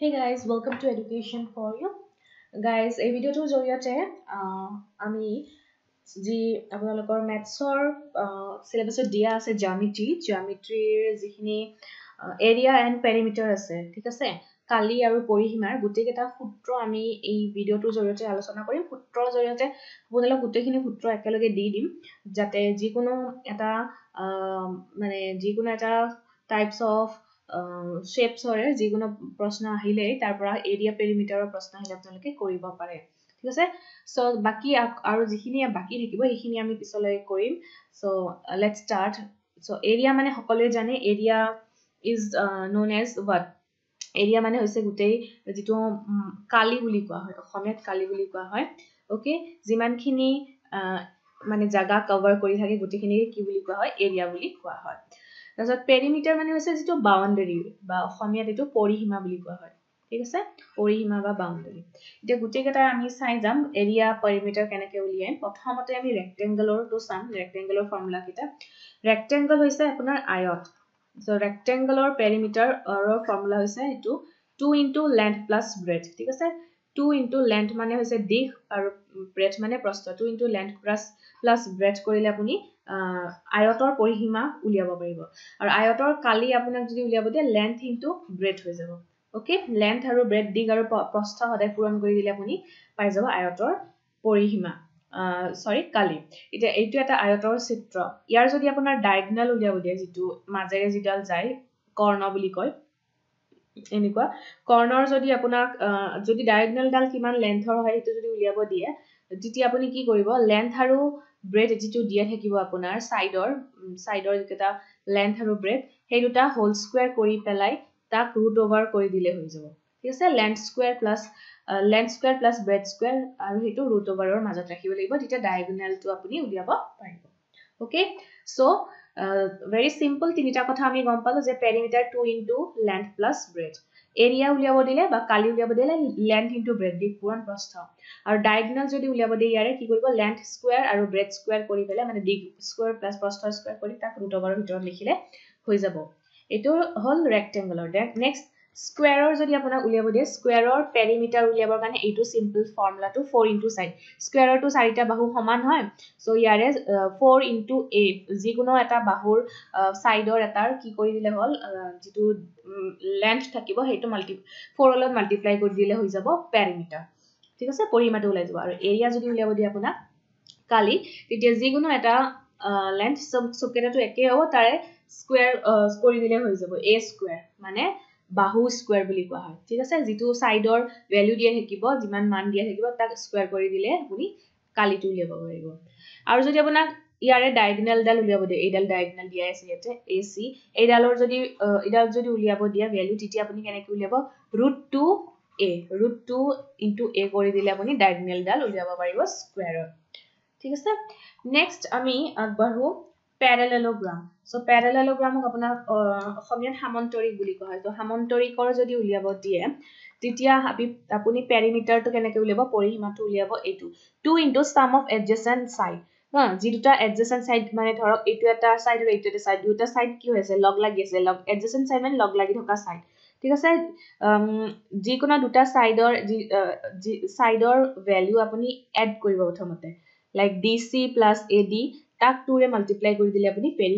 Hey guys, welcome to Education for You. Guys, এই ভিডিঅ'টোৰ জৰিয়তে আমি যি আপোনালোকৰ মেথছৰ চিলেবাছত দিয়া আছে জামিট্ৰি জামিট্ৰিৰ যিখিনি এৰিয়া এণ্ড পেৰিমিটাৰ আছে ঠিক আছে কালি আৰু পৰিসীমাৰ গোটেইকেইটা সূত্ৰ আমি এই ভিডিঅ'টোৰ জৰিয়তে আলোচনা কৰিম সূত্ৰৰ জৰিয়তে আপোনালোক গোটেইখিনি সূত্ৰ একেলগে দি দিম যাতে যিকোনো এটা মানে যিকোনো এটা টাইপছ অফ শ্বেপছৰে যিকোনো প্ৰশ্ন আহিলেই তাৰ পৰা এৰিয়া পেৰিমিটাৰৰ প্ৰশ্ন আহিলে আপোনালোকে কৰিব পাৰে। ঠিক আছে? চ' বাকী আৰু যিখিনি বাকী থাকিব সেইখিনি আমি পিছলৈ কৰিম। So' let start so' area মানে সকলোৱে জানে area is known as what area মানে হৈছে গোটেই যিটো কালি বুলি কোৱা হয় অসমীয়াত কালি বুলি কোৱা হয়। অ'কে যিমানখিনি মানে জাগা কভাৰ কৰি থাকে গোটেইখিনিকে কি বুলি কোৱা হয়? এৰিয়া বুলি কোৱা হয়। তাৰপিছত পেৰিমিটাৰ মানে হৈছে যিটো বাউণ্ডেৰী বা অসমীয়াত এইটো পৰিসীমা বুলি কোৱা হয়। ঠিক আছে? পৰিসীমা বা বাউণ্ডেৰী। এতিয়া গোটেইকেইটা আমি চাই যাম এৰিয়া পেৰিমিটাৰ কেনেকৈ উলিয়াই। প্ৰথমতে আমি ৰেক্টেংগলৰটো চাম ৰেক্টেংগলৰ ফৰ্মুলাকেইটা ৰেক্টেংগল হৈছে আপোনাৰ আয়ত। চ' ৰেক্টেংগলৰ পেৰিমিটাৰৰ ফৰ্মুলা হৈছে এইটো two into length plus breadth ঠিক আছে? টু ইণ্টু লেন্থ মানে হৈছে দিশ আৰু ব্ৰেথ মানে প্ৰস্থ। Two into length plus plus breadth কৰিলে আপুনি আয়তৰ পৰিসীমা উলিয়াব পাৰিব। আৰু আয়তৰ কালি আপোনাক যদি উলিয়াব দিয়ে লেন্থ ইনটু ব্ৰেথ হৈ যাব। অ'কে লেন্থ আৰু ব্ৰেথ দিগ আৰু প্ৰস্থ সদায় পূৰণ কৰি দিলে আপুনি পাই যাব আয়তৰ পৰিসীমা। চৰি কালি। এতিয়া এইটো এটা আয়তৰ চিত্ৰ। ইয়াৰ যদি আপোনাৰ ডায়েগনেল উলিয়াব দিয়ে যিটো মাজেৰে যিডাল যায় কৰ্ণ বুলি কয় এনেকুৱা। কৰ্ণৰ যদি আপোনাক যদি ডায়েগনেলডাল কিমান লেন্থৰ হয় সেইটো যদি উলিয়াব দিয়ে তেতিয়া আপুনি কি কৰিব? লেন্থ আৰু ব্ৰেড যিটো দিয়া থাকিব আপোনাৰ ছাইডৰ ছাইডৰ যিকেইটা লেন্থ আৰু ব্ৰেড সেই দুটা হোল স্কুৱেৰ কৰি পেলাই তাক ৰুট অভাৰ কৰি দিলে হৈ যাব। ঠিক আছে? Length square plus length square plus breadth square আৰু সেইটো ৰুট অভাৰৰ মাজত ৰাখিব লাগিব। তেতিয়া ডায়েগনেলটো আপুনি উলিয়াব পাৰিব। অ'কে চ' ভেৰি চিম্পল তিনিটা কথা আমি গম পালোঁ যে perimeter two into length plus breadth area উলিয়াব দিলে বা কালি উলিয়াব দিলে লেন্থ ইনটু ব্ৰেড দিশ পূৰণ প্ৰস্থ। আৰু ডায়েগনেল যদি উলিয়াব দিয়ে ইয়াৰে কি কৰিব? লেন্থ স্কুৱেৰ আৰু ব্ৰেড স্কুৱেৰ কৰি পেলাই মানে দিশ স্কুৱেৰ প্লাছ প্ৰস্থ স্কুৱেৰ কৰি তাক ৰুট অভাৰৰ ভিতৰত লিখিলে হৈ যাব। এইটো হ'ল ৰেক্টেংগলৰ নেক্সট স্কুৱেৰৰ যদি আপোনাক উলিয়াব দিয়ে স্কুৱেৰৰ পেৰিমিটাৰ উলিয়াবৰ কাৰণে এইটো চিম্পল ফৰ্মুলাটো ফ'ৰ ইণ্টু চাইড স্কুৱেৰৰটো চাৰিটা বাহু সমান হয় চ' ইয়াৰে ফ'ৰ ইণ্টু এ যিকোনো এটা বাহুৰ ছাইডৰ এটাৰ কি কৰি দিলে হ'ল যিটো লেন্থ থাকিব সেইটো মাল্টি ফ'ৰৰ লগত মাল্টিপ্লাই কৰি দিলে হৈ যাব পেৰিমিটাৰ ঠিক আছে? পৰিসীমাটো ওলাই যাব। আৰু এৰিয়া যদি উলিয়াব দিয়ে আপোনাক কালি তেতিয়া যিকোনো এটা লেন্থ চব চবকেইটাটো একেই হ'ব তাৰে স্কুৱেৰ কৰি দিলে হৈ যাব। এ স্কুৱেৰ মানে বাহু স্কুৱেৰ বুলি কোৱা হয়। ঠিক আছে? যিটো ছাইডৰ ভেলু দিয়া থাকিব যিমান মান দিয়া থাকিব তাক স্কুৱেৰ কৰি দিলে আপুনি কালিটো উলিয়াব পাৰিব। আৰু যদি আপোনাক ইয়াৰে ডায়েগনেলডাল উলিয়াব দিয়ে এইডাল ডায়েগনেল দিয়া আছে ইয়াতে এ চি এইডালৰ যদি এইডাল যদি উলিয়াব দিয়া ভেলু তেতিয়া আপুনি কেনেকৈ উলিয়াব? Root two a root two into a কৰি দিলে আপুনি ডায়েগনেলডাল উলিয়াব পাৰিব স্কুৱেৰত ঠিক আছে? নেক্সট আমি আগবাঢ়ো। পেৰেলেলোগ্ৰাম চ' পেৰেলেলোগ্ৰামক আপোনাৰ অসমীয়াত সামন্তৰিক বুলি কোৱা হয়। ত' সামন্তৰিকৰ যদি উলিয়াব দিয়ে তেতিয়া আপুনি পেৰিমিটাৰটো কেনেকৈ উলিয়াব পৰিসীমাটো উলিয়াব এইটো। Two into sum of adjacent side হা যি দুটা এডজাচেণ্ট ছাইড মানে ধৰক এইটো এটা ছাইড আৰু এইটো এটা ছাইড দুটা ছাইড কি হৈ আছে? লগ লাগি আছে। লগ এডজাচেণ্ট ছাইড মানে লগ লাগি থকা ছাইড ঠিক আছে? যিকোনো দুটা ছাইডৰ যি ছাইডৰ ভেলু আপুনি এড কৰিব প্ৰথমতে। Like D C plus A D তাক টুৰে মাল্টিপ্লাই কৰি দিলে আপুনি পেৰি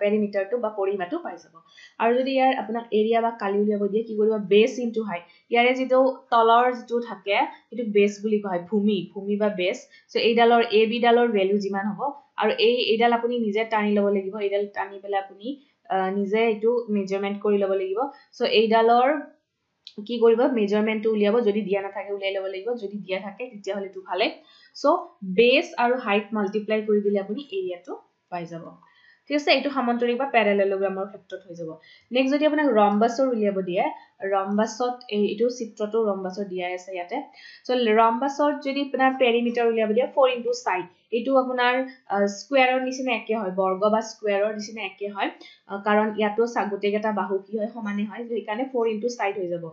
পেৰিমিটাৰটো বা পৰিসীমাটো পাই যাব। আৰু যদি ইয়াৰ আপোনাক এৰিয়া বা কালি উলিয়াব দিয়ে কি কৰিব? বেছ ইনটু হাইট ইয়াৰে যিটো তলৰ যিটো থাকে সেইটো বেছ বুলি কোৱা হয় ভূমি ভূমি বা বেছ চ' এইডালৰ এ বিডালৰ ভেলু যিমান হ'ব আৰু এই এইডাল আপুনি নিজে টানি ল'ব লাগিব। এইডাল টানি পেলাই আপুনি নিজে এইটো মেজাৰমেণ্ট কৰি ল'ব লাগিব। চ' এইডালৰ কি কৰিব? মেজাৰমেণ্টটো উলিয়াব যদি দিয়া নাথাকে উলিয়াই ল'ব লাগিব যদি দিয়া থাকে তেতিয়াহ'লে এইটো ভালে। চ' বেছ আৰু হাইট মাল্টিপ্লাই কৰি দিলে আপুনি এৰিয়াটো পাই যাব। ঠিক আছে? এইটো সামন্তৰিক বা পেৰেলেলোগ্ৰামৰ ক্ষেত্ৰত হৈ যাব। নেক্সট যদি আপোনাক ৰম্বাছৰ উলিয়াব দিয়ে ৰম্বাছত এইটো চিত্ৰটো ৰম্বাছৰ দিয়াই আছে ইয়াতে। চ' ৰম্বাছত যদি আপোনাৰ পেৰিমিটাৰ উলিয়াব দিয়ে ফ'ৰ ইণ্টু চাইড এইটো আপোনাৰ স্কুৱেৰৰ নিচিনা একে হয় বৰ্গ বা স্কুৱেৰৰ নিচিনা একে হয়। কাৰণ ইয়াতো গোটেইকেইটা বাহু কি হয় সমানে হয় সেইকাৰণে ফ'ৰ ইণ্টু চাইড হৈ যাব।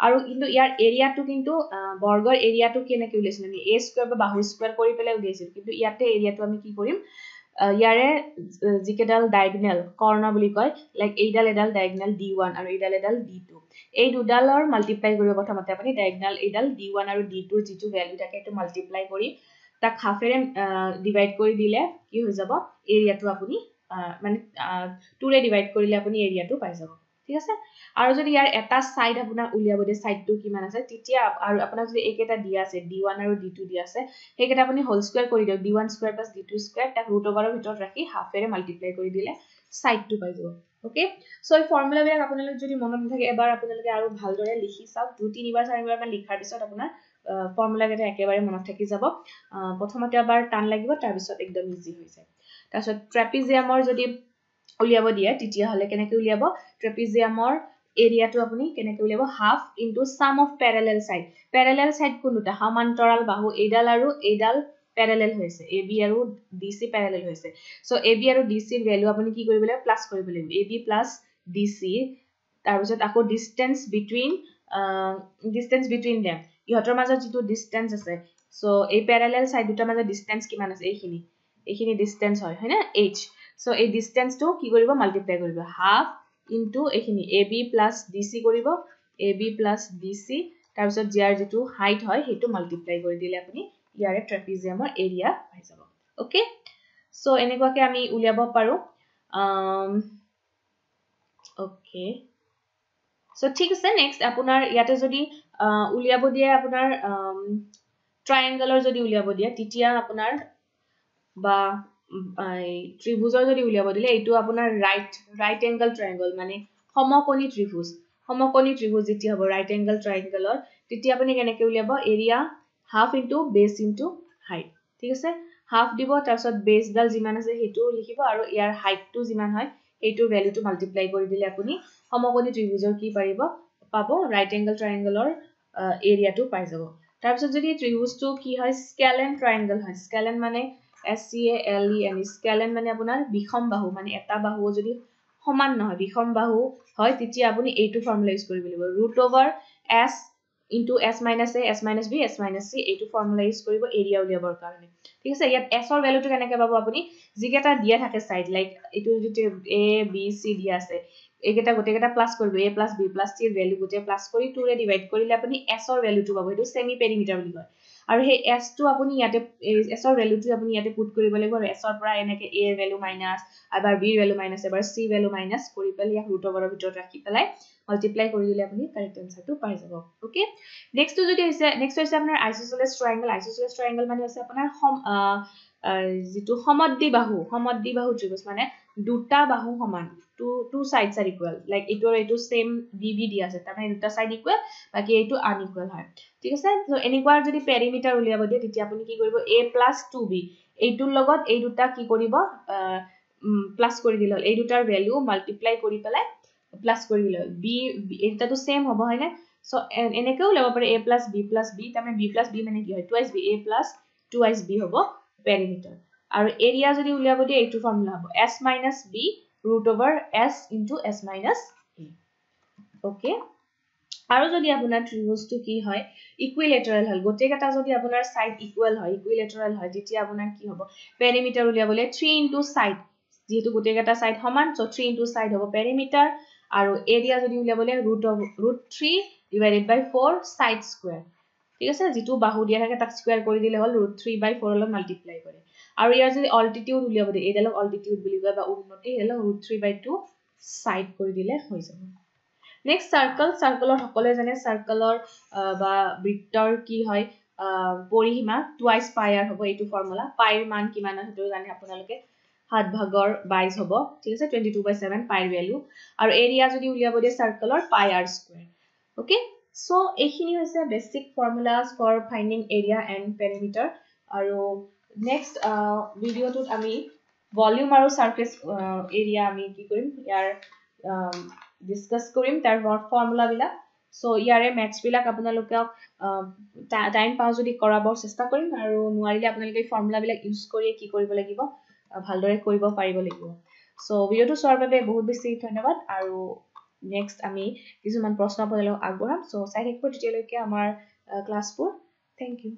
আৰু কিন্তু ইয়াৰ এৰিয়াটো কিন্তু বৰ্গৰ এৰিয়াটো কেনেকৈ উলিয়াইছিলোঁ আমি এ স্কুৱেৰ বা বাহু স্কুৱেৰ কৰি পেলাই উলিয়াইছিলোঁ কিন্তু ইয়াতে এৰিয়াটো আমি কি কৰিম? ইয়াৰে যিকেইডাল ডায়েগনেল কৰ্ণ বুলি কয় লাইক এইডাল এডাল ডায়েগনেল ডি ওৱান আৰু এইডাল এডাল ডি টু এই দুডালৰ মাল্টিপ্লাই কৰিব প্ৰথমতে আপুনি ডায়েগনাল এইডাল ডি ওৱান আৰু ডি টুৰ যিটো ভেলু থাকে সেইটো মাল্টিপ্লাই কৰি তাক হাফেৰে ডিভাইড কৰি দিলে কি হৈ যাব? এৰিয়াটো আপুনি মানে টুৰে ডিভাইড কৰিলে আপুনি এৰিয়াটো পাই যাব। ঠিক আছে? আৰু যদি ইয়াৰ এটা ছাইড আপোনাক উলিয়াব দিয়ে ছাইডটো কিমান আছে? তেতিয়া আৰু আপোনাক যদি এইকেইটা দিয়া আছে ডি ওৱান আৰু ডি টু দিয়া আছে সেইকেইটা আপুনি হোল স্কুৱেৰ কৰি দিয়ক। D one square plus D two square তাক ৰুট অভাৰৰ ভিতৰত ৰাখি হাফেৰে মাল্টিপ্লাই কৰি দিলে। ছাইডটো পাই যাব অ'কে চ' এই ফৰ্মুলাবিলাক আপোনালোকে যদি মনত নাথাকে এবাৰ আপোনালোকে আৰু ভালদৰে লিখি চাওক দুই তিনিবাৰ চাৰিবাৰমান লিখাৰ পিছত আপোনাৰ ফৰ্মুলাকেইটা একেবাৰে মনত থাকি যাব। প্ৰথমতে এবাৰ টান লাগিব তাৰপিছত একদম ইজি হৈ যায়। তাৰপিছত ট্ৰেপিজিয়ামৰ যদি উলিয়াব দিয়ে তেতিয়াহ'লে কেনেকৈ উলিয়াব? ট্ৰেপিজিয়ামৰ এৰিয়াটো আপুনি কেনেকৈ উলিয়াব? Half into sum of parallel side parallel side কোন দুটা সমান্তৰাল বাহু এইডাল আৰু এইডাল পেৰেলেল হৈছে এ বি আৰু ডি চি পেৰেলেল হৈছে। চ' এ বি আৰু ডি চিৰ ভেলু আপুনি কি কৰিব লাগিব? প্লাছ কৰিব লাগিব। A B plus D C তাৰপিছত আকৌ distance between distance between them ইহঁতৰ মাজত যিটো ডিষ্টেঞ্চ আছে চ' এই পেৰেলেল চাইড দুটাৰ মাজত ডিষ্টেঞ্চ কিমান আছে? এইখিনি। এইখিনি ডিষ্টেঞ্চ হয় হয়নে? এইচ চ' এই ডিষ্টেঞ্চটো কি কৰিব? মাল্টিপ্লাই কৰিব। হাফ ইনটু এইখিনি। A B plus D C কৰিব। A B plus D C তাৰপিছত ইয়াৰ যিটো হাইট হয় সেইটো মাল্টিপ্লাই কৰি দিলে আপুনি ইয়াৰে ট্ৰেপিজিয়ামৰ এৰিয়া পাই যাব। অ'কে চ' এনেকুৱাকে আমি উলিয়াব পাৰোঁ। অ'কে চ' ঠিক আছে নেক্সট আপোনাৰ ইয়াতে যদি উলিয়াব দিয়ে আপোনাৰ ট্ৰায়েংগলৰ যদি উলিয়াব দিয়ে তেতিয়া আপোনাৰ বা ত্ৰিভুজৰ যদি উলিয়াব দিলে এইটো আপোনাৰ ৰাইট ৰাইট এংগল ট্ৰায়েংগল মানে সমকণি ত্ৰিভুজ। সমকণি ত্ৰিভুজ যেতিয়া হ'ব ৰাইট এংগল ট্ৰায়েংগলৰ তেতিয়া আপুনি কেনেকৈ উলিয়াব? Area half into base into height ঠিক আছে? হাফ দিব তাৰপিছত বেছডাল যিমান আছে সেইটো লিখিব আৰু ইয়াৰ হাইটটো যিমান হয় সেইটোৰ ভেলুটো মাল্টিপ্লাই কৰি দিলে আপুনি সমকণি ত্ৰিভুজৰ কি পাৰিব? পাব ৰাইট এংগল ট্ৰায়েংগলৰ এৰিয়াটো পাই যাব। তাৰপিছত যদি ত্ৰিভুজটো কি হয় স্কেলেন ট্ৰায়েংগল হয় স্কেলেন মানে S C A L E N scalene মানে আপোনাৰ বিষম বাহু মানে এটা বাহু যদি সমান নহয় বিষম বাহু হয় তেতিয়া আপুনি এইটো ফৰ্মুলা ইউজ কৰিব লাগিব root over S into S minus A S minus B S minus C এইটো ফৰ্মুলা ইউজ কৰিব এৰিয়া উলিয়াবৰ কাৰণে। ঠিক আছে ইয়াত এছৰ ভেলুটো কেনেকৈ পাব আপুনি? যিকেইটা দিয়া থাকে চাইড লাইক এইটো যদি এ বি চি দিয়া আছে এইকেইটা গোটেইকেইটা প্লাছ কৰিব এ প্লাছ বি প্লাছ চিৰ ভেলু গোটেই প্লাছ কৰি টুৰে ডিভাইড কৰিলে আপুনি এছৰ ভেলুটো পাব। সেইটো ছেমি পেৰিমিটাৰ বুলি কয়। আৰু সেই এছটো আপুনি ইয়াতে এছৰ ভেলুটো আপুনি ইয়াতে পুট কৰিব লাগিব। আৰু এছৰ পৰা এনেকৈ এৰ ভেলু মাইনাছ এবাৰ বিৰ ভেলু মাইনাছ এবাৰ চি ভেলু মাইনাছ কৰি পেলাই ইয়াক ৰুট অভাৰৰ ভিতৰত ৰাখি পেলাই মাল্টিপ্লাই কৰি দিলে আপুনি কাৰেক্ট এনচাৰটো পাই যাব। অ'কে নেক্সটটো যদি হৈছে নেক্সট হৈছে আপোনাৰ আইচোচলেছ ট্ৰাইংগল আইচোচলেছ ট্ৰাইংগল মানে হৈছে আপোনাৰ যিটো সমদ্বি বাহু সমদ্বি বাহু ত্ৰিভুজ মানে দুটা বাহু সমান two two sides are equal like এইটো আৰু এইটো ছেইম ডি বি দি আছে তাৰমানে দুটা চাইড ইকুৱেল বাকী এইটো আনইকুৱেল হয়। ঠিক আছে? এনেকুৱা যদি পেৰিমিটাৰ উলিয়াব দিয়ে তেতিয়া আপুনি কি কৰিব এ প্লাছ টু বি এইটোৰ লগত এই দুটা কি কৰিব প্লাছ কৰি দিলে হ'ল। এই দুটাৰ ভেলু মাল্টিপ্লাই কৰি পেলাই প্লাছ কৰি দিলে হ'ল। বি এই দুটাটো ছেইম হ'ব হয়নে? চ' এনেকৈও ওলাব পাৰে A plus B plus B তাৰমানে বি প্লাছ বি মানে কি হয়? Twice B A plus twice B হ'ব পেৰিমিটাৰ আৰু এৰিয়া যদি উলিয়াব দিয়ে এইটো ফৰ্মুলা হ'ব। S minus B root over S into S minus A okay আৰু যদি আপোনাৰ ত্ৰিভুজটো কি হয় ইকুইলেটাৰেল হ'ল। গোটেইকেইটা যদি আপোনাৰ চাইড ইকুৱেল হয় ইকুইলেটাৰেল হয় তেতিয়া আপোনাৰ কি হ'ব? পেৰিমিটাৰ উলিয়াবলৈ থ্ৰী ইনটু চাইড যিহেতু গোটেইকেইটা চাইড সমান চ' থ্ৰী ইনটু চাইড হ'ব পেৰিমিটাৰ আৰু এৰিয়া যদি উলিয়াবলৈ root root three divided by four side square ঠিক আছে? যিটো বাহু দিয়া থাকে তাক স্কুৱেৰ কৰি দিলে হ'ল ৰুট থ্ৰী বাই ফ'ৰ অলপ মাল্টিপ্লাই কৰে। আৰু ইয়াৰ যদি অল্টিটিউড উলিয়াব দিয়ে এইডালক অল্টিটিউড বুলি কয় বা উন্নতি সেইডালক root three by two side কৰি দিলে হৈ যাব। নেক্সট চাৰ্কল চাৰ্কলৰ সকলোৱে জানে চাৰ্কলৰ বা বৃত্তৰ কি হয়? পৰিসীমা টুৱাইচ পায়াৰ হ'ব এইটো ফৰ্মুলা পাইৰ মান কিমান হয় সেইটো জানে আপোনালোকে। সাত ভাগৰ বাইছ হ'ব। ঠিক আছে টুৱেণ্টি টু বাই ছেভেন পাইৰ ভেলু আৰু এৰিয়া যদি উলিয়াব দিয়ে চাৰ্কলৰ পাই আৰ স্কুৱেৰ অ'কে চ' এইখিনি হৈছে basic formulas for finding area and perimeter আৰু নেক্সট ভিডিঅ'টোত আমি ভলিউম আৰু চাৰ্ফেচ এৰিয়া আমি কি কৰিম? ইয়াৰ ডিছকাছ কৰিম তাৰ ফৰ্মুলাবিলাক চ' ইয়াৰে মেথছবিলাক আপোনালোকক টাইম পাওঁ যদি কৰাবৰ চেষ্টা কৰিম আৰু নোৱাৰিলে আপোনালোকে ফৰ্মুলাবিলাক ইউজ কৰিয়ে কি কৰিব লাগিব ভালদৰে কৰিব পাৰিব লাগিব। চ' ভিডিঅ'টো চোৱাৰ বাবে বহুত বেছি ধন্যবাদ আৰু নেক্সট আমি কিছুমান প্ৰশ্ন আপোনালোকক আগবঢ়াম। চ' চাই থাকিব তেতিয়ালৈকে আমাৰ ক্লাছবোৰ থেংক ইউ